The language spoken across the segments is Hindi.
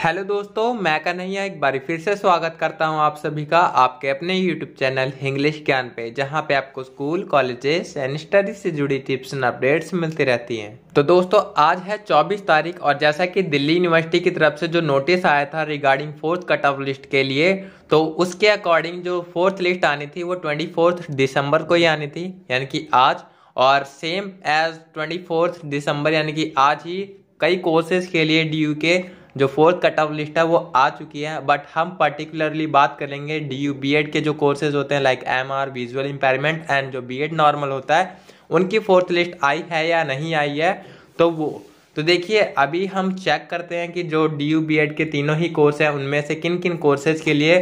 हेलो दोस्तों, मैं कन्हैया एक बार फिर से स्वागत करता हूँ आप सभी का आपके अपने यूट्यूब चैनल इंग्लिश ज्ञान पे, जहाँ पे आपको स्कूल, कॉलेजेस एंड स्टडी से जुड़ी टिप्स एंड अपडेट्स मिलती रहती हैं। तो दोस्तों, आज है 24 तारीख और जैसा कि दिल्ली यूनिवर्सिटी की तरफ़ से जो नोटिस आया था regarding fourth cut off list के लिए तो उसके अकॉर्डिंग जो फोर्थ लिस्ट आनी थी, वो ट्वेंटी दिसंबर को ही आनी थी, यानी कि आज। और सेम एज ट्वेंटी दिसंबर, यानी कि आज ही कई कोर्सेज के लिए DU के जो फोर्थ कट ऑफ़ लिस्ट है, वो आ चुकी है बट हम पर्टिकुलरली बात करेंगे डी यू बी एड के जो कोर्सेज होते हैं like M R visual impairment and जो बी एड नॉर्मल होता है, उनकी फोर्थ लिस्ट आई है या नहीं आई है तो वो तो देखिए, अभी हम चेक करते हैं कि जो डी यू बी एड के तीनों ही कोर्स हैं, उनमें से किन किन कोर्सेज के लिए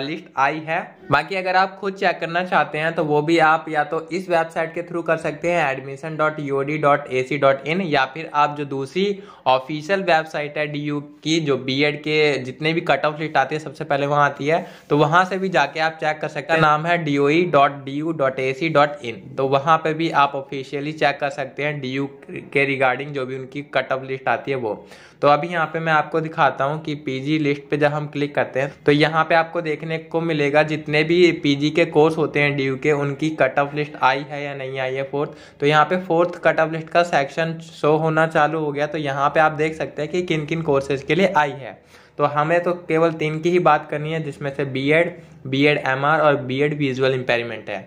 लिस्ट आई है। बाकी अगर आप खुद चेक करना चाहते हैं तो वो भी आप या तो इस वेबसाइट के थ्रू कर सकते हैं admission dot U D dot A C dot in या फिर आप जो दूसरी ऑफिशियल वेबसाइट है डी यू की, जो बी एड के जितने भी कट ऑफ़ लिस्ट आती है, सबसे पहले वहाँ आती है। तो वहाँ से भी जाके आप चेक कर सकते हैं। नाम है D O dot D U dot A C dot in तो वहाँ पर भी आप ऑफिशियली चेक कर सकते हैं डी यू के रिगार्डिंग जो भी उनकी कट ऑफ़ लिस्ट आती है वो। तो अभी यहाँ पे मैं आपको दिखाता हूँ कि पीजी लिस्ट पे जब हम क्लिक करते हैं तो यहाँ पे आपको देखने को मिलेगा जितने भी पीजी के कोर्स होते हैं डी के, उनकी कट ऑफ़ लिस्ट आई है या नहीं आई है फोर्थ तो यहाँ पे फोर्थ कट ऑफ़ लिस्ट का सेक्शन शो होना चालू हो गया तो यहाँ पे आप देख सकते हैं कि किन किन कोर्सेज के लिए आई है। तो हमें तो केवल तीन की ही बात करनी है, जिसमें से B Ed B Ed M और बी एड विजुअल इम्पेयरमेंट है।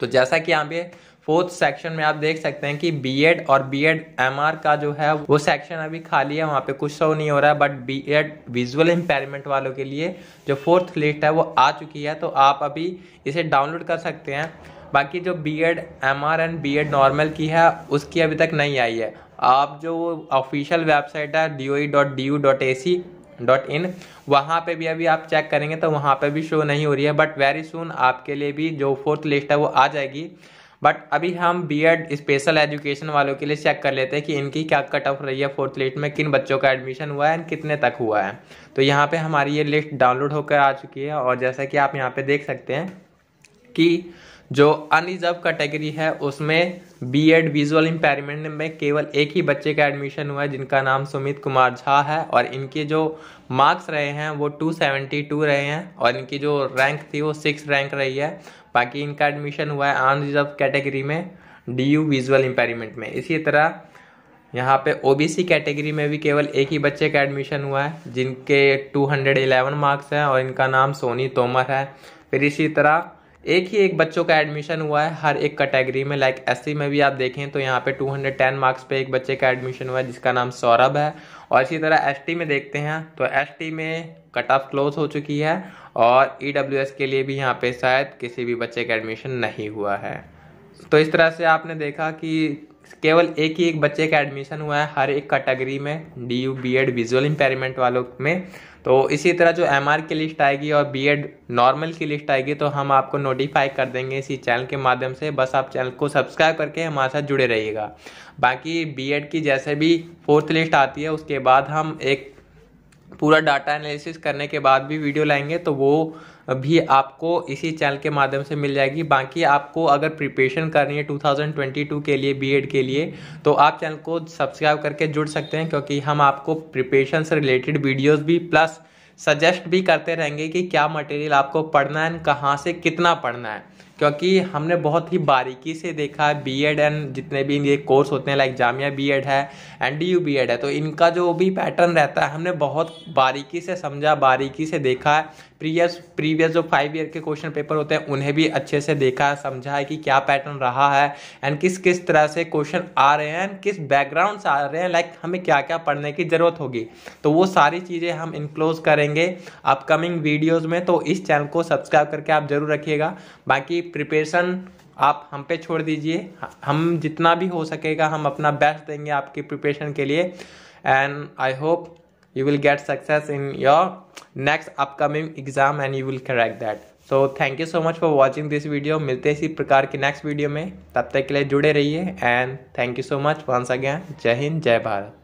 तो जैसा कि यहाँ पे फोर्थ सेक्शन में आप देख सकते हैं कि बीएड और बीएड एमआर का जो है, वो सेक्शन अभी खाली है, वहाँ पे कुछ शो नहीं हो रहा है बट बीएड विजुअल इम्पेयरमेंट वालों के लिए जो फोर्थ लिस्ट है, वो आ चुकी है तो आप अभी इसे डाउनलोड कर सकते हैं। बाकी जो B Ed M R and B Ed normal की है, उसकी अभी तक नहीं आई है। आप जो ऑफिशियल वेबसाइट है D O dot D U dot A C dot in वहाँ पे भी अभी आप चेक करेंगे तो वहाँ पे भी शो नहीं हो रही है बट वेरी सुन आपके लिए भी जो फोर्थ लिस्ट है, वो आ जाएगी। बट अभी हम बी एड स्पेशल एजुकेशन वालों के लिए चेक कर लेते हैं कि इनकी क्या कट ऑफ़ रही है फोर्थ लिस्ट में, किन बच्चों का एडमिशन हुआ है एंड कितने तक हुआ है। तो यहाँ पे हमारी ये लिस्ट डाउनलोड होकर आ चुकी है और जैसा कि आप यहाँ पे देख सकते हैं कि जो अनरिजर्व कैटेगरी है, उसमें बी एड विजुअल इम्पेयरमेंट में केवल एक ही बच्चे का एडमिशन हुआ है, जिनका नाम सुमित कुमार झा है और इनके जो मार्क्स रहे हैं, वो 272 रहे हैं और इनकी जो रैंक थी, वो सिक्स रैंक रही है। बाकी इनका एडमिशन हुआ है अनरिजर्व कैटेगरी में डी यू विजुअल इम्पेयरमेंट में। इसी तरह यहाँ पे ओबीसी कैटेगरी में भी केवल एक ही बच्चे का एडमिशन हुआ है, जिनके 211 मार्क्स हैं और इनका नाम सोनी तोमर है। फिर इसी तरह एक ही एक बच्चों का एडमिशन हुआ है, हर एक कैटेगरी में लाइक एस में भी आप देखें तो यहाँ पे 210 मार्क्स पे एक बच्चे का एडमिशन हुआ है, जिसका नाम सौरभ है। और इसी तरह एसटी में देखते हैं तो एसटी में कट ऑफ़ क्लोज हो चुकी है और ई e के लिए भी यहाँ पे शायद किसी भी बच्चे का एडमिशन नहीं हुआ है। तो इस तरह से आपने देखा कि केवल एक ही एक बच्चे का एडमिशन हुआ है हर एक कैटेगरी में D U B Ed visual impairment वालों में। तो इसी तरह जो एम आर की लिस्ट आएगी और बी एड नॉर्मल की लिस्ट आएगी तो हम आपको नोटिफाई कर देंगे इसी चैनल के माध्यम से। बस आप चैनल को सब्सक्राइब करके हमारे साथ जुड़े रहिएगा। बाकी बी एड की जैसे भी फोर्थ लिस्ट आती है, उसके बाद हम एक पूरा डाटा एनालिसिस करने के बाद भी वीडियो लाएँगे तो वो भी आपको इसी चैनल के माध्यम से मिल जाएगी। बाकी आपको अगर प्रिपरेशन करनी है 2022 के लिए बीएड के लिए तो आप चैनल को सब्सक्राइब करके जुड़ सकते हैं, क्योंकि हम आपको प्रिपरेशन से रिलेटेड वीडियोस भी प्लस सजेस्ट भी करते रहेंगे कि क्या मटेरियल आपको पढ़ना है कहाँ से कितना पढ़ना है। क्योंकि हमने बहुत ही बारीकी से देखा है बी एड एंड जितने भी ये कोर्स होते हैं लाइक जामिया बी एड है N D U B Ed है तो इनका जो भी पैटर्न रहता है, हमने बहुत बारीकी से समझा, बारीकी से देखा है। प्रीवियस प्रीवियस जो फाइव ईयर के क्वेश्चन पेपर होते हैं, उन्हें भी अच्छे से देखा है, समझा है कि क्या पैटर्न रहा है एंड किस किस तरह से क्वेश्चन आ रहे हैं एंड किस बैकग्राउंड आ रहे हैं लाइक हमें क्या क्या पढ़ने की ज़रूरत होगी। तो वो सारी चीज़ें हम इनक्लोज करेंगे अपकमिंग वीडियोज़ में तो इस चैनल को सब्सक्राइब करके आप ज़रूर रखिएगा। बाकी प्रिपरेशन आप हम पे छोड़ दीजिए। हम जितना भी हो सकेगा, हम अपना बेस्ट देंगे आपकी प्रिपरेशन के लिए। And I hope you will get success in your next upcoming exam and you will correct that so thank you so much for watching this video मिलते इसी प्रकार के नेक्स्ट वीडियो में। तब तक के लिए जुड़े रहिए। And thank you so much once again जय हिंद, जय भारत।